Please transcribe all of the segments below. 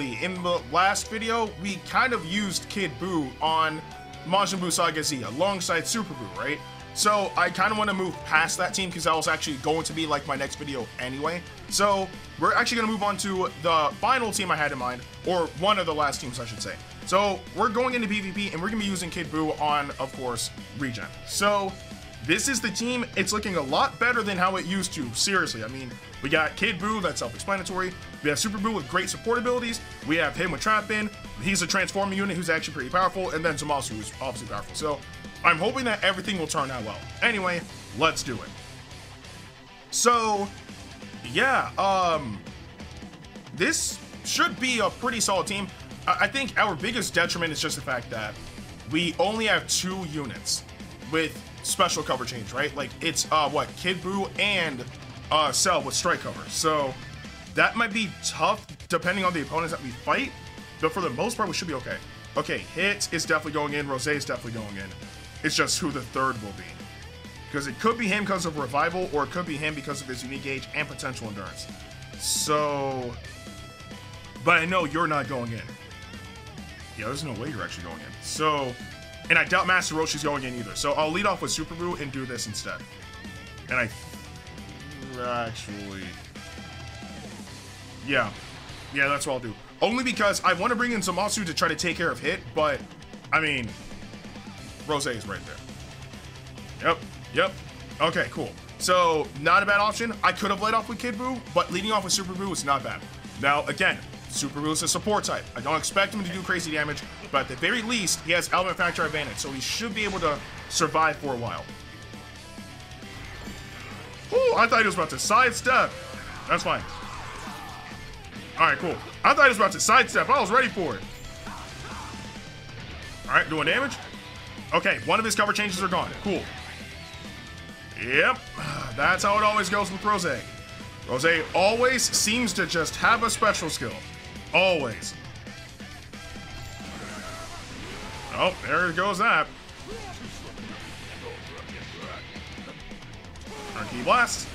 in the last video, we kind of used Kid Buu on Majin Buu Saga Z alongside Super Buu, right? So I kind of want to move past that team because that was actually going to be like my next video anyway. So we're actually going to move on to the final team I had in mind, or one of the last teams I should say. So we're going into PvP and we're going to be using Kid Buu on, of course, Regen. So this is the team. It's looking a lot better than how it used to. Seriously, I mean, we got Kid Buu, that's self-explanatory. We have Super Buu with great support abilities. We have him with Trap In. He's a transforming unit who's actually pretty powerful. And then Zamasu, who's obviously powerful. So I'm hoping that everything will turn out well. Anyway, let's do it. So, yeah, um, this should be a pretty solid team. I think our biggest detriment is just the fact that we only have two units with special cover change, right? Like it's uh what Kid Buu and uh Cell with strike cover. So that might be tough depending on the opponents that we fight, but for the most part we should be okay. Okay, Hit is definitely going in, Rose is definitely going in. It's just who the third will be. Because it could be him because of revival, or it could be him because of his unique age and potential endurance. So but I know you're not going in. Yeah, there's no way you're actually going in. So and I doubt Master Roshi's going in either. So I'll lead off with Super Buu and do this instead. And I... Actually... Yeah. Yeah, that's what I'll do. Only because I want to bring in Zamasu to try to take care of Hit, but... I mean... Rose is right there. Yep. Yep. Okay, cool. So, not a bad option. I could have led off with Kid Buu, but leading off with Super Buu is not bad. Now, again, Super Buu is a support type. I don't expect him to do crazy damage, but at the very least, he has element factor advantage, so he should be able to survive for a while. Ooh, I thought he was about to sidestep. That's fine. Alright, cool. I thought he was about to sidestep. I was ready for it. Alright, doing damage. Okay, one of his cover changes are gone. Cool. Yep, that's how it always goes with Rose. Rose always seems to just have a special skill. Always. Oh, there goes that. Arcane Blast.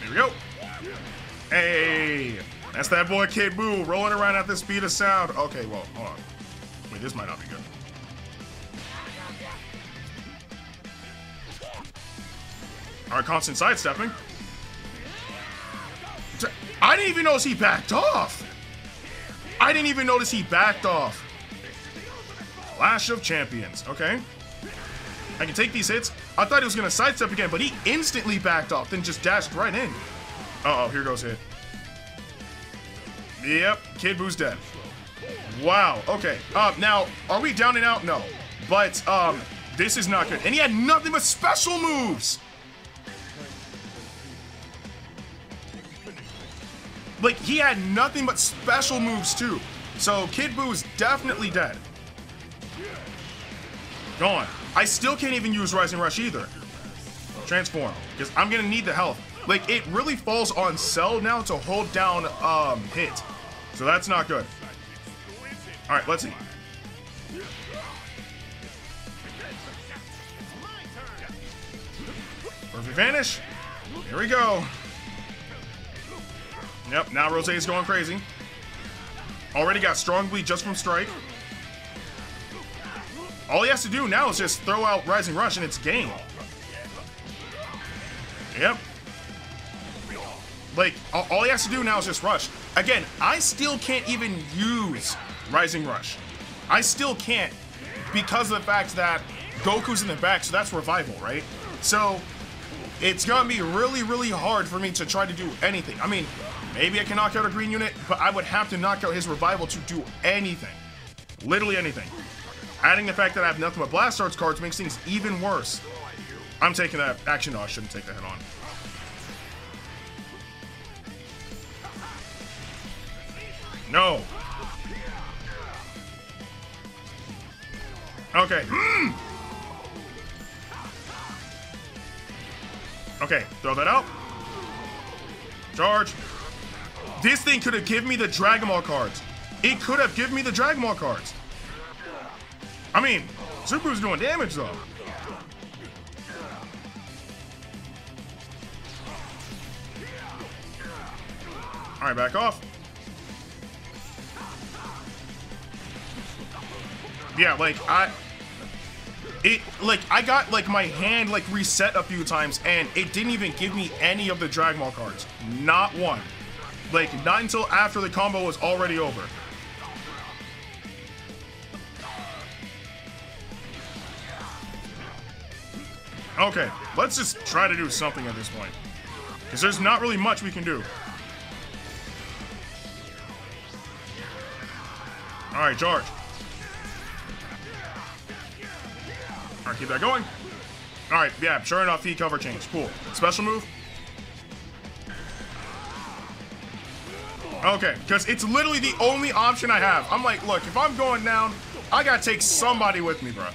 Here we go. Hey, that's that boy Kid Buu rolling around at the speed of sound. Okay, well, hold on. Wait, this might not be good. Our constant sidestepping. I didn't even notice he backed off. I didn't even notice he backed off. Clash of Champions. Okay. I can take these hits. I thought he was going to sidestep again, but he instantly backed off, then just dashed right in. Uh oh here goes hit. Yep, Kid Buu's dead. Wow, okay. Uh, now, are we down and out? No. But, um, this is not good. And he had nothing but special moves! Like, he had nothing but special moves, too. So, Kid Buu is definitely dead. Gone. I still can't even use Rising Rush either. Transform, because I'm to need the health. Like, it really falls on Cell now to hold down um, hit. So that's not good. Alright, let's see. Perfect Vanish. Here we go. Yep, now Rose is going crazy. Already got Strong Bleed just from Strike. All he has to do now is just throw out Rising Rush and it's game. Yep. Like, all he has to do now is just rush. Again, I still can't even use Rising Rush. I still can't because of the fact that Goku's in the back, so that's revival, right? So, it's gonna be really, really hard for me to try to do anything. I mean, maybe I can knock out a green unit, but I would have to knock out his revival to do anything. Literally anything. Adding the fact that I have nothing but Blast Arts cards makes things even worse. I'm taking that. Actually, no, I shouldn't take that head on. No. Okay. Mm. Okay, throw that out. Charge. This thing could have given me the Dragon Ball cards. It could have given me the Dragon Ball cards. I mean, Super Buu's doing damage, though. All right, back off. Yeah, like, I... It, like, I got, like, my hand, like, reset a few times, and it didn't even give me any of the Dragon Ball cards. Not one. Like, not until after the combo was already over. Okay, let's just try to do something at this point. Because there's not really much we can do. Alright, charge. Alright, keep that going. Alright, yeah, sure enough, he cover change. Cool. Special move. Okay, because it's literally the only option I have. I'm like, look, if I'm going down, I gotta take somebody with me, bro.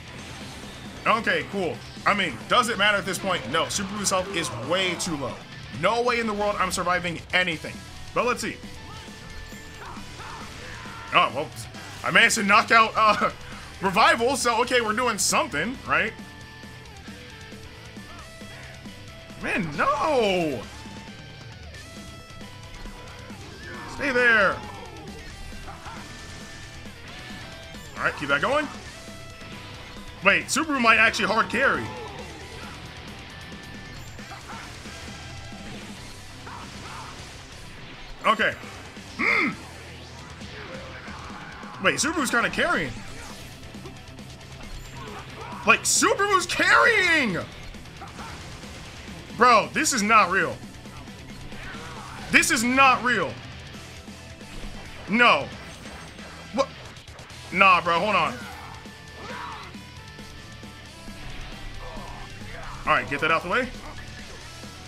Okay, cool. I mean, does it matter at this point? No, Super Buu's health is way too low. No way in the world I'm surviving anything. But let's see. Oh, well, I managed to knock out uh, Revival, so okay, we're doing something, right? Man, no! Stay there! Alright, keep that going. Wait, Super Buu might actually hard carry. Okay. Mm. Wait, Super Buu's kind of carrying. Like, Super Buu's carrying! Bro, this is not real. This is not real. No. What? Nah, bro, hold on. Alright, get that out of the way.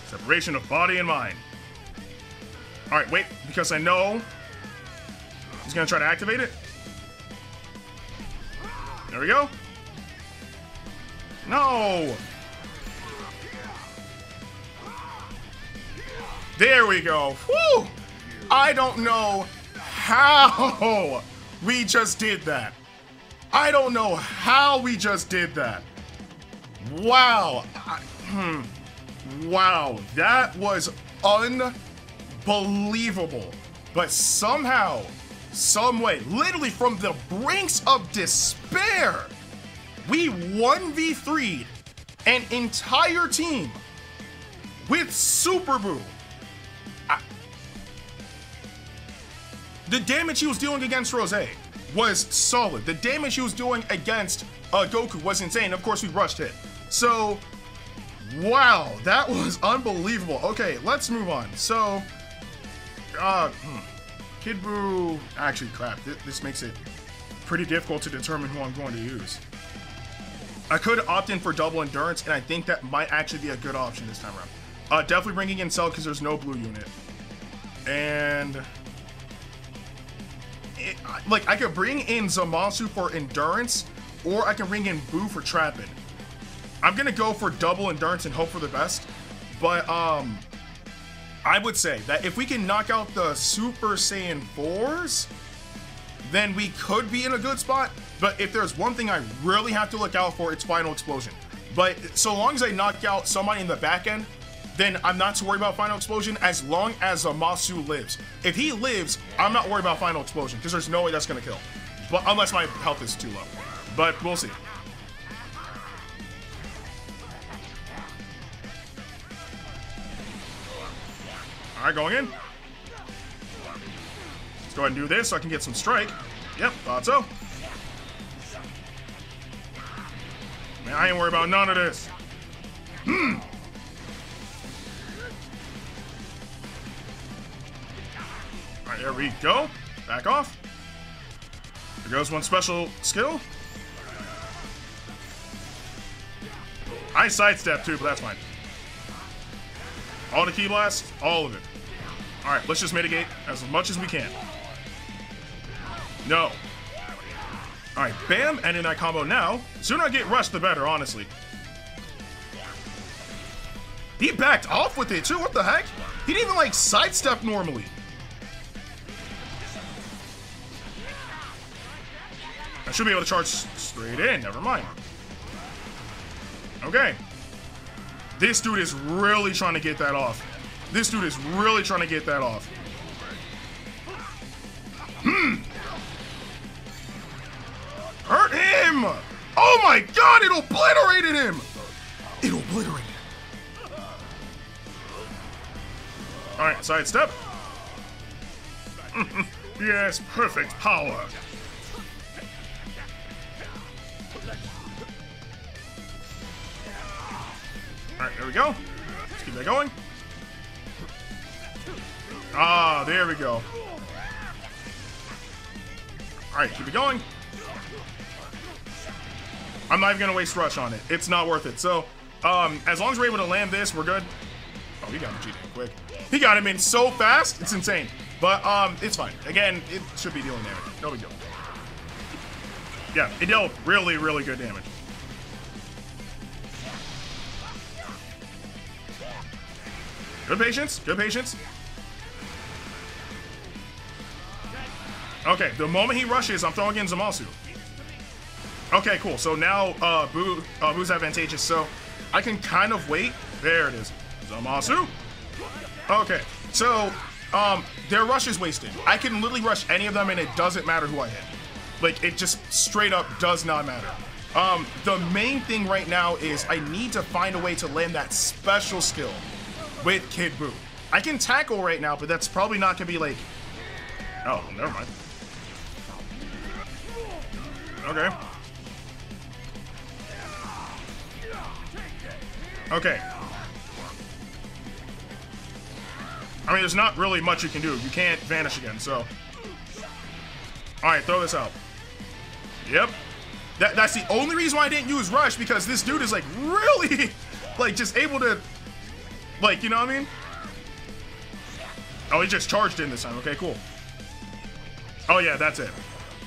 Separation of body and mind. Alright, wait, because I know he's gonna try to activate it. There we go. No! There we go. Whew! I don't know how we just did that. I don't know how we just did that. Wow. Hmm. Wow. That was unbelievable. But somehow, some way, literally from the brinks of despair, we 1v3'd an entire team with Super Buu. The damage he was dealing against Rose was solid. The damage he was doing against uh, Goku was insane. Of course, we rushed it. So, wow, that was unbelievable. Okay, let's move on. So, uh, hmm. Kid Buu, actually, crap. This, this makes it pretty difficult to determine who I'm going to use. I could opt in for double endurance, and I think that might actually be a good option this time around. Uh, definitely bringing in Cell because there's no blue unit. And... It, like, I could bring in Zamasu for endurance, or I can bring in Buu for trapping. I'm gonna go for double endurance and hope for the best. But um I would say that if we can knock out the Super Saiyan 4s, then we could be in a good spot. But if there's one thing I really have to look out for, it's Final Explosion. But so long as I knock out somebody in the back end, then I'm not too worried about Final Explosion as long as Masu lives. If he lives, I'm not worried about Final Explosion because there's no way that's going to kill. But unless my health is too low. But we'll see. Right, going in. Let's go ahead and do this so I can get some strike. Yep, thought so. Man, I ain't worried about none of this. Hmm. All right, there we go. Back off. There goes one special skill. I sidestep too, but that's fine. All the Ki blast, all of it. Alright, let's just mitigate as much as we can. No. Alright, bam, ending that combo now. The Sooner I get rushed, the better, honestly. He backed off with it, too. What the heck? He didn't even, like, sidestep normally. I should be able to charge straight in. Never mind. Okay. This dude is really trying to get that off. This dude is really trying to get that off. Hmm. Hurt him! Oh my god, it obliterated him! It obliterated him. Alright, sidestep. yes, perfect power. Alright, there we go. Let's keep that going. Ah, there we go. Alright, keep it going. I'm not even gonna waste rush on it. It's not worth it. So, um, as long as we're able to land this, we're good. Oh, he got him cheating quick. He got him in so fast. It's insane. But, um, it's fine. Again, it should be dealing damage. No big deal. Yeah, it dealt really, really good damage. Good patience. Good patience. Okay, the moment he rushes, I'm throwing in Zamasu. Okay, cool. So now uh, Buu, uh, Buu's advantageous. So I can kind of wait. There it is. Zamasu. Okay, so um, their rush is wasted. I can literally rush any of them and it doesn't matter who I hit. Like, it just straight up does not matter. Um, the main thing right now is I need to find a way to land that special skill with Kid Buu. I can tackle right now, but that's probably not going to be like... Oh, never mind. Okay. Okay. I mean, there's not really much you can do. You can't vanish again, so... Alright, throw this out. Yep. That, that's the only reason why I didn't use Rush, because this dude is, like, really, like, just able to, like, you know what I mean? Oh, he just charged in this time. Okay, cool. Oh, yeah, that's it.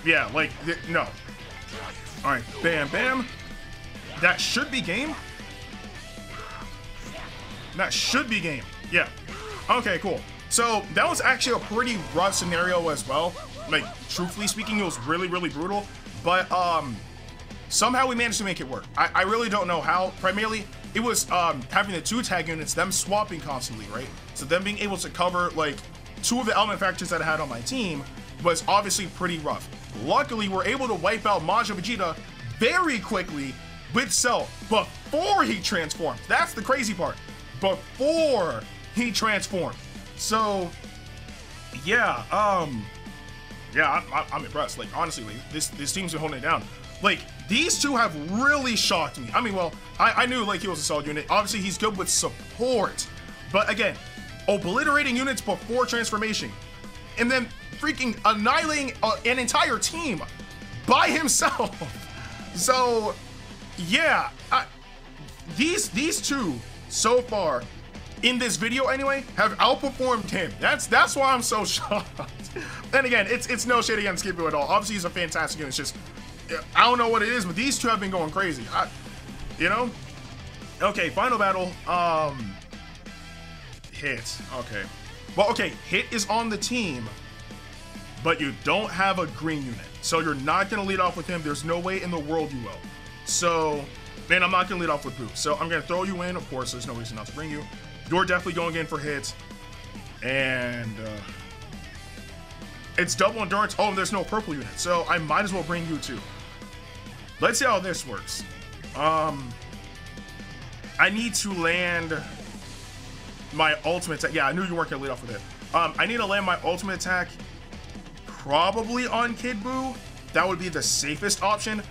Yeah, like, no. All right, bam, bam. That should be game. That should be game. Yeah. Okay, cool. So that was actually a pretty rough scenario as well. Like, truthfully speaking, it was really, really brutal. But um, somehow we managed to make it work. I, I really don't know how. Primarily, it was um, having the two tag units, them swapping constantly, right? So them being able to cover like two of the element factors that I had on my team was obviously pretty rough. Luckily, we're able to wipe out Majin Vegeta very quickly with Cell before he transformed. That's the crazy part. Before he transformed. So, yeah, um, yeah, I, am impressed. Like, honestly, like, this this team's been holding it down. Like, these two have really shocked me. I mean, well, I, I knew like he was a solid unit. Obviously, he's good with support, but again, obliterating units before transformation, and then freaking annihilating uh, an entire team by himself. so, yeah, I, these these two so far in this video anyway have outperformed him. That's that's why I'm so shocked. and again, it's it's no shade against Buu at all. Obviously, he's a fantastic unit. It's just I don't know what it is, but these two have been going crazy. I, you know. Okay, final battle. Um, hit. Okay. Well, okay, hit is on the team but you don't have a green unit. So you're not going to lead off with him. There's no way in the world you will. So, man, I'm not going to lead off with Buu. So I'm going to throw you in. Of course, there's no reason not to bring you. You're definitely going in for hits. And uh, it's double endurance. Oh, there's no purple unit. So I might as well bring you too. Let's see how this works. Um, I need to land my ultimate attack. Yeah, I knew you weren't going to lead off with it. Um, I need to land my ultimate attack probably on Kid Buu. That would be the safest option.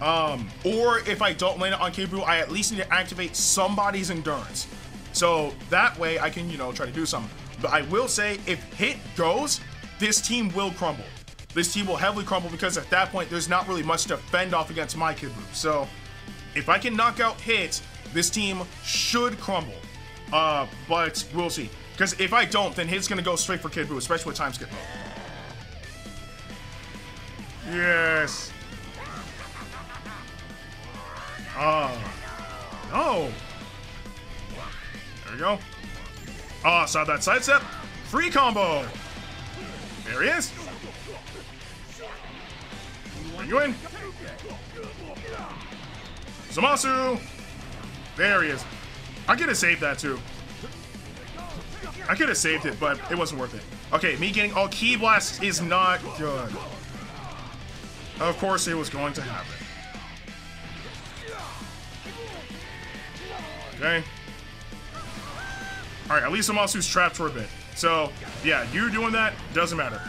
Um, or if I don't land it on Kid Buu, I at least need to activate somebody's endurance. So that way I can, you know, try to do something. But I will say, if hit goes, this team will crumble. This team will heavily crumble because at that point, there's not really much to fend off against my Kid Buu. So if I can knock out hit, this team should crumble. Uh, but we'll see. Because if I don't, then hit's going to go straight for Kid Buu, especially with time skip mode. Yes. Oh. Oh. There we go. Ah, oh, saw that sidestep. Free combo. There he is. Bring you in. Zamasu. There he is. I could have saved that too. I could have saved it, but it wasn't worth it. Okay, me getting all Ki blasts is not good. Of course it was going to happen. Okay. Alright, at least Zamasu's trapped for a bit. So, yeah, you doing that doesn't matter.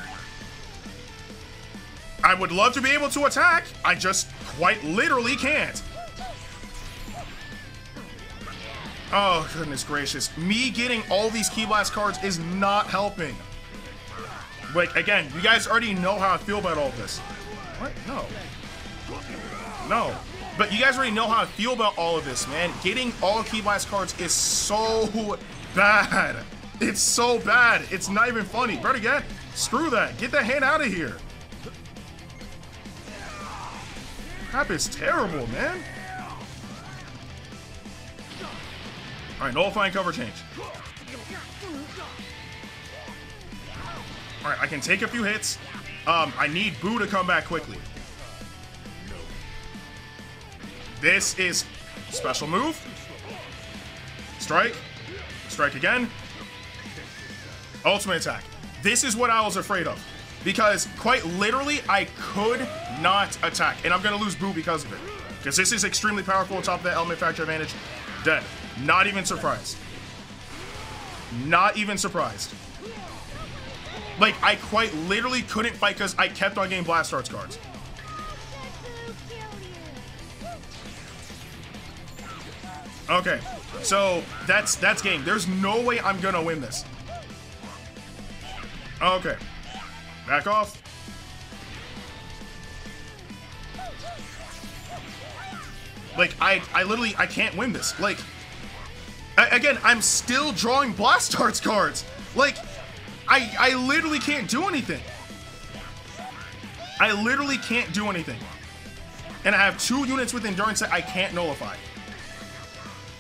I would love to be able to attack. I just quite literally can't. Oh, goodness gracious. Me getting all these Ki Blast cards is not helping. Like, again, you guys already know how I feel about all this. What? No. No. But you guys already know how I feel about all of this, man. Getting all Ki Blast cards is so bad. It's so bad. It's not even funny. Better get, screw that. Get that hand out of here. Crap is terrible, man. All right, nullifying cover change. All right, I can take a few hits. Um, I need Buu to come back quickly. This is special move. Strike. Strike again. Ultimate attack. This is what I was afraid of. Because quite literally, I could not attack. And I'm going to lose Buu because of it. Because this is extremely powerful on top of that element factor advantage. Dead. Not even surprised. Not even surprised. Like, I quite literally couldn't fight because I kept on getting Blast Arts cards. Okay, so that's that's game. There's no way I'm gonna win this. Okay, back off. Like I I literally I can't win this. Like again, I'm still drawing Blast Arts cards. Like I I literally can't do anything. I literally can't do anything. And I have two units with endurance that I can't nullify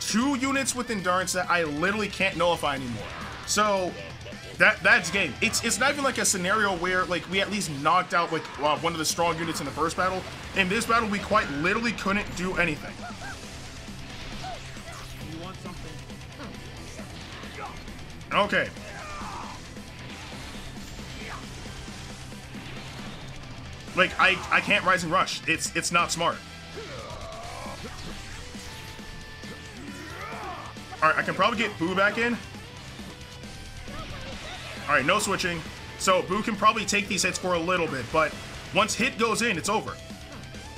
two units with endurance that I literally can't nullify anymore. So that that's game. It's it's not even like a scenario where like we at least knocked out like uh, one of the strong units in the first battle. In this battle, we quite literally couldn't do anything. Okay. Like I I can't rise and rush. It's it's not smart. Alright, I can probably get Buu back in. Alright, no switching. So Buu can probably take these hits for a little bit, but once hit goes in, it's over.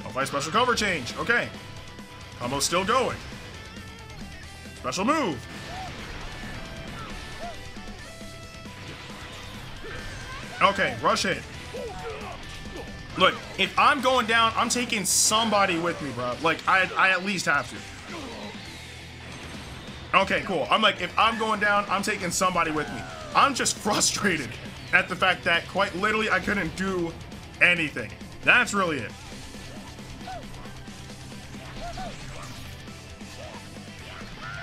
Apply special cover change. Okay. Combo's still going. Special move. Okay, rush hit. If I'm going down, I'm taking somebody with me, bro. Like, I, I at least have to. Okay, cool. I'm like, if I'm going down, I'm taking somebody with me. I'm just frustrated at the fact that quite literally I couldn't do anything. That's really it.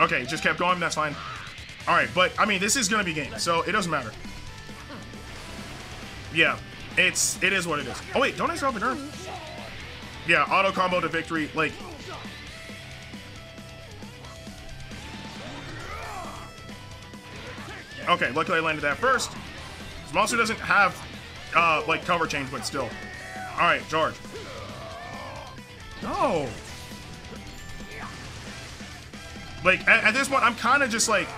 Okay, just kept going. That's fine. All right, but I mean, this is gonna be game, so it doesn't matter. Yeah, it's it is what it is. Oh wait, don't I still have a nerf? Yeah, auto combo to victory. Like Okay, luckily I landed that first. This monster doesn't have, uh, like, cover change, but still. Alright, charge. No! Like, at, at this point, I'm kind of just, like,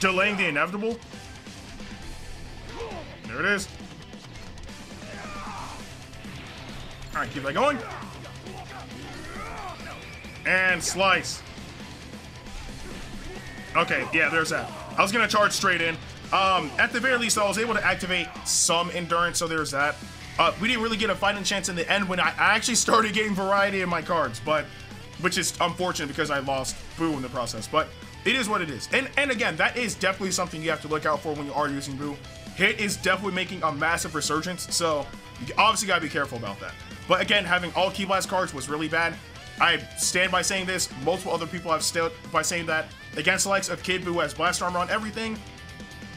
delaying the inevitable. There it is. Alright, keep that going. And slice. Okay, yeah, there's that. I was gonna charge straight in. Um, at the very least, I was able to activate some endurance, so there's that. Uh, we didn't really get a fighting chance in the end when I, I actually started getting variety in my cards, but which is unfortunate because I lost Buu in the process. But it is what it is. And and again, that is definitely something you have to look out for when you are using Buu. Hit is definitely making a massive resurgence, so you obviously gotta be careful about that. But again, having all Ki Blast cards was really bad. I stand by saying this. Multiple other people have stood by saying that against the likes of Kid Buu has blast armor on everything.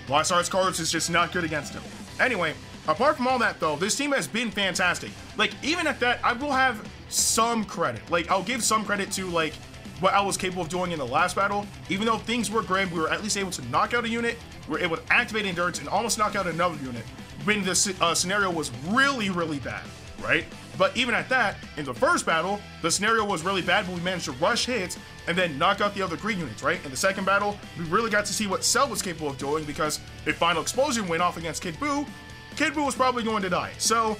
Blast Arts cards is just not good against him. Anyway, apart from all that though, this team has been fantastic. Like, even at that, I will have some credit. Like, I'll give some credit to, like, what I was capable of doing in the last battle. Even though things were grim, we were at least able to knock out a unit, we were able to activate Endurance and almost knock out another unit when the uh, scenario was really, really bad, right? But even at that, in the first battle, the scenario was really bad, but we managed to rush hits and then knock out the other green units, right? In the second battle, we really got to see what Cell was capable of doing because if Final Explosion went off against Kid Buu, Kid Buu was probably going to die. So,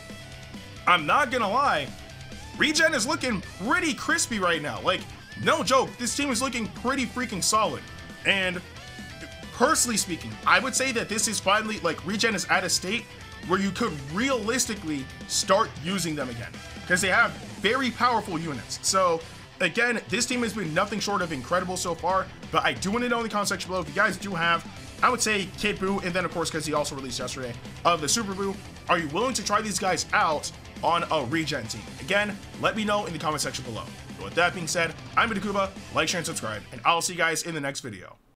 I'm not gonna lie, Regen is looking pretty crispy right now. Like, no joke, this team is looking pretty freaking solid. And personally speaking, I would say that this is finally, like, Regen is at a state where you could realistically start using them again. Because they have very powerful units. So, again, this team has been nothing short of incredible so far, but I do want to know in the comment section below if you guys do have, I would say Kid Buu, and then of course, because he also released yesterday, of the Super Buu, are you willing to try these guys out on a regen team? Again, let me know in the comment section below. But with that being said, I'm Ndukauba, like, share, and subscribe, and I'll see you guys in the next video.